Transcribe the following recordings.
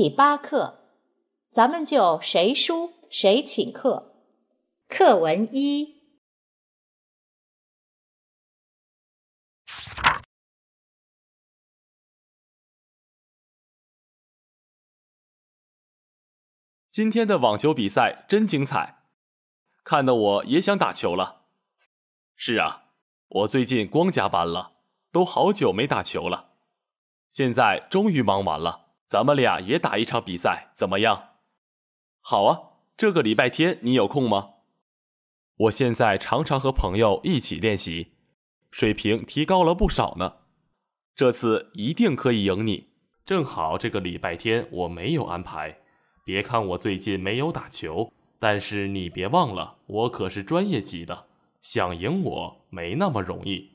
第八课，咱们就谁输谁请客。课文一：今天的网球比赛真精彩，看得我也想打球了。是啊，我最近光加班了，都好久没打球了。现在终于忙完了，咱们俩也打一场比赛，怎么样？好啊，这个礼拜天你有空吗？我现在常常和朋友一起练习，水平提高了不少呢。这次一定可以赢你。正好这个礼拜天我没有安排。别看我最近没有打球，但是你别忘了，我可是专业级的，想赢我没那么容易。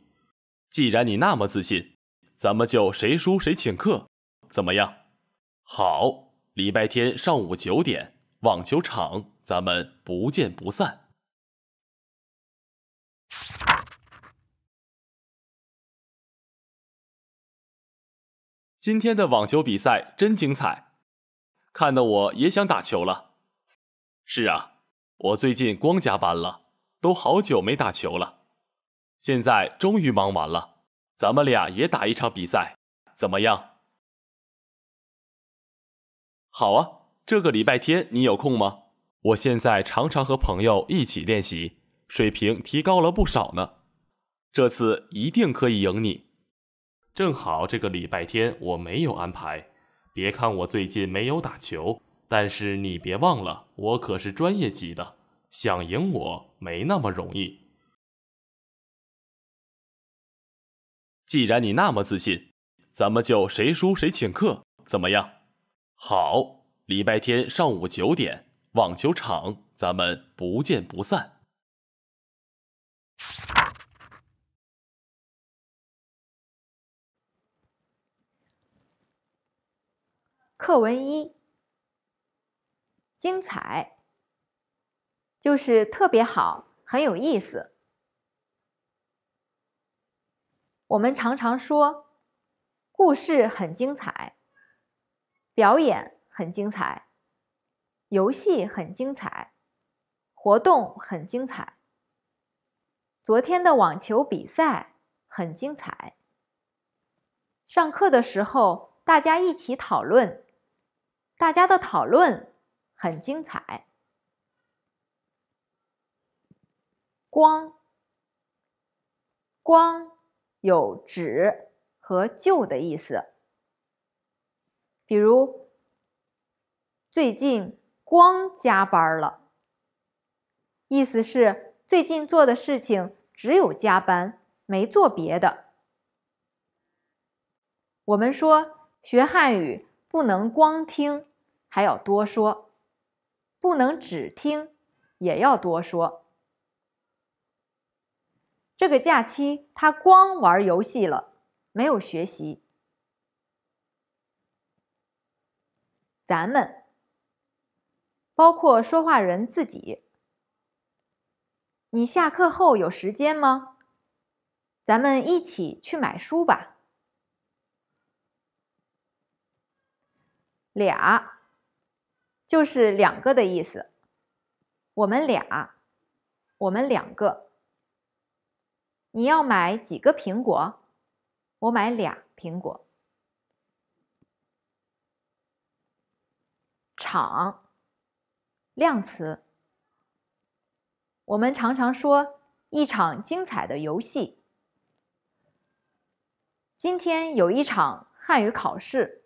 既然你那么自信。咱们就谁输谁请客，怎么样？好，礼拜天上午九点，网球场，咱们不见不散。今天的网球比赛真精彩，看得我也想打球了。是啊，我最近光加班了，都好久没打球了，现在终于忙完了。咱们俩也打一场比赛，怎么样？好啊，这个礼拜天你有空吗？我现在常常和朋友一起练习，水平提高了不少呢。这次一定可以赢你。正好这个礼拜天我没有安排。别看我最近没有打球，但是你别忘了，我可是专业级的，想赢我没那么容易。既然你那么自信，咱们就谁输谁请客，怎么样？好，礼拜天上午九点，网球场，咱们不见不散。课文一：精彩，就是特别好，很有意思。我们常常说，故事很精彩，表演很精彩，游戏很精彩，活动很精彩。昨天的网球比赛很精彩。上课的时候，大家一起讨论，大家的讨论很精彩。光，光。有指和就的意思，比如最近光加班了，意思是最近做的事情只有加班，没做别的。我们说学汉语不能光听，还要多说；不能只听，也要多说。这个假期，他光玩游戏了，没有学习。咱们，包括说话人自己，你下课后有时间吗？咱们一起去买书吧。俩，就是两个的意思。我们俩，我们两个。你要买几个苹果？我买俩苹果。场，量词。我们常常说一场精彩的游戏。今天有一场汉语考试。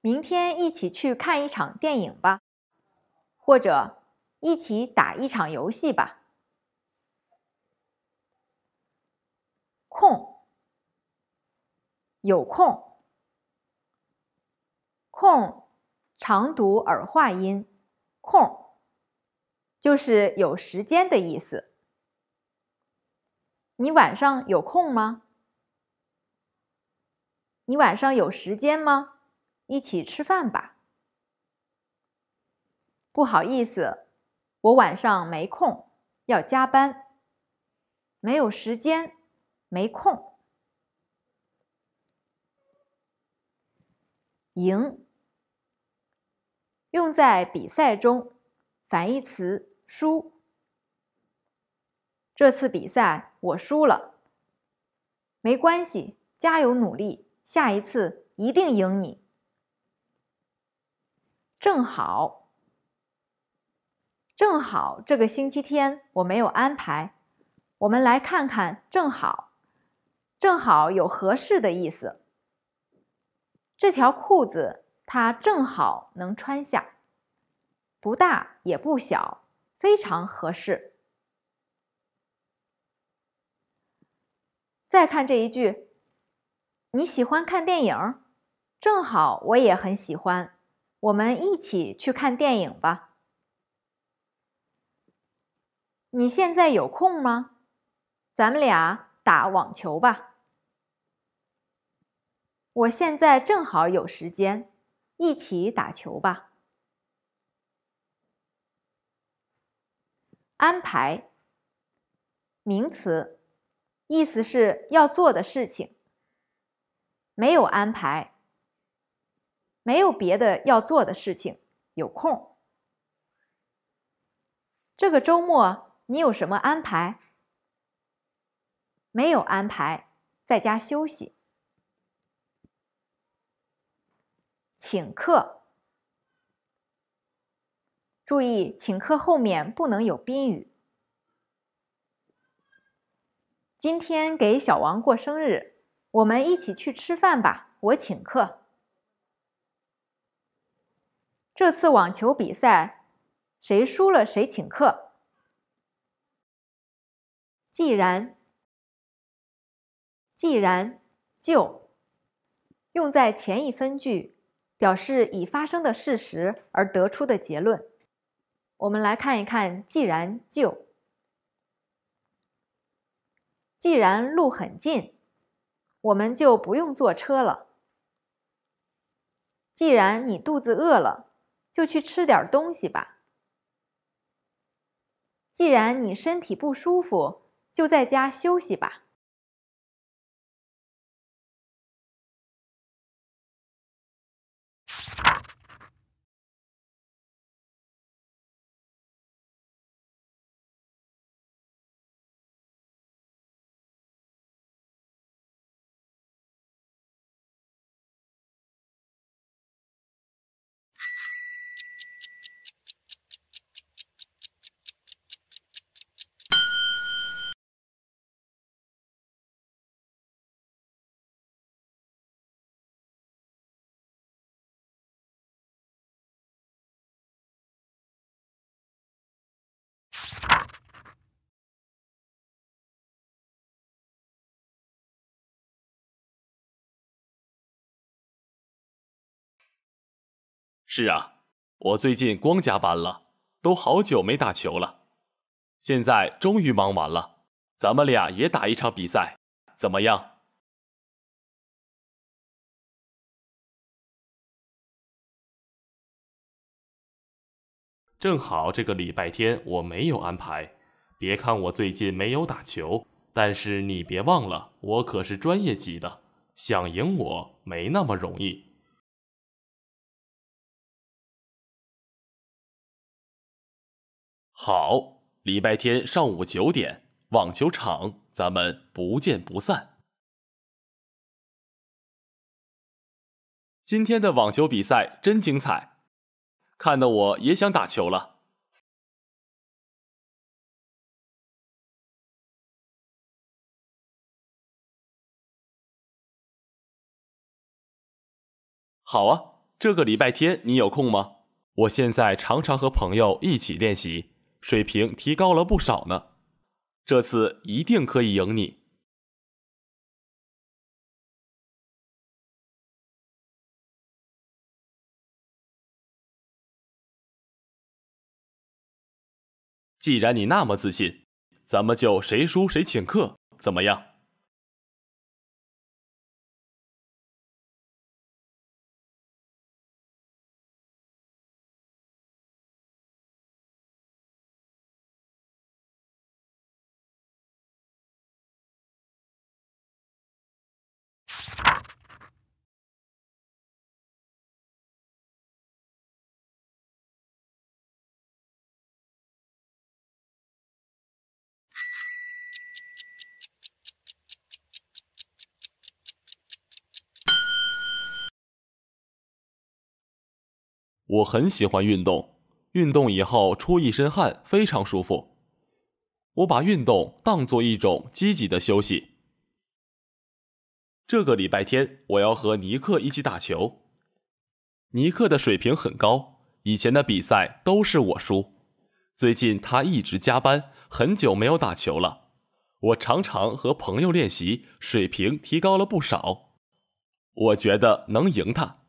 明天一起去看一场电影吧，或者一起打一场游戏吧。空，有空，空，常读儿化音，空，就是有时间的意思。你晚上有空吗？你晚上有时间吗？一起吃饭吧。不好意思，我晚上没空，要加班，没有时间。没空。赢。用在比赛中，反义词输。这次比赛我输了，没关系，加油努力，下一次一定赢你。正好，正好这个星期天我没有安排，我们来看看正好，正好有合适的意思。这条裤子它正好能穿下，不大也不小，非常合适。再看这一句，你喜欢看电影？正好我也很喜欢，我们一起去看电影吧。你现在有空吗？咱们俩打网球吧。我现在正好有时间，一起打球吧。安排，名词。意思是要做的事情，没有安排，没有别的要做的事情，有空。这个周末你有什么安排？没有安排，在家休息。请客，注意请客后面不能有宾语。今天给小王过生日，我们一起去吃饭吧，我请客。这次网球比赛，谁输了谁请客。既然，既然就用在前一分句，表示已发生的事实而得出的结论。我们来看一看，既然就。既然路很近，我们就不用坐车了。既然你肚子饿了，就去吃点东西吧。既然你身体不舒服，就在家休息吧。是啊，我最近光加班了，都好久没打球了。现在终于忙完了，咱们俩也打一场比赛，怎么样？正好这个礼拜天我没有安排。别看我最近没有打球，但是你别忘了，我可是专业级的，想赢我没那么容易。好，礼拜天上午九点，网球场，咱们不见不散。今天的网球比赛真精彩，看得我也想打球了。好啊，这个礼拜天你有空吗？我现在常常和朋友一起练习。水平提高了不少呢，这次一定可以赢你。既然你那么自信，咱们就谁输谁请客，怎么样？我很喜欢运动，运动以后出一身汗，非常舒服。我把运动当做一种积极的休息。这个礼拜天我要和尼克一起打球。尼克的水平很高，以前的比赛都是我输。最近他一直加班，很久没有打球了。我常常和朋友练习，水平提高了不少。我觉得能赢他。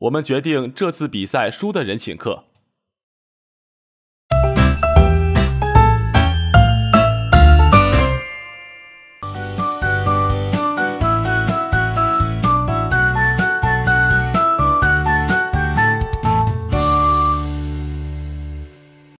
我们决定这次比赛输的人请客。